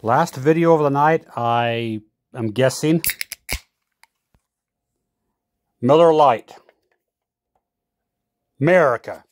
Last video of the night, I am guessing Miller Lite. America.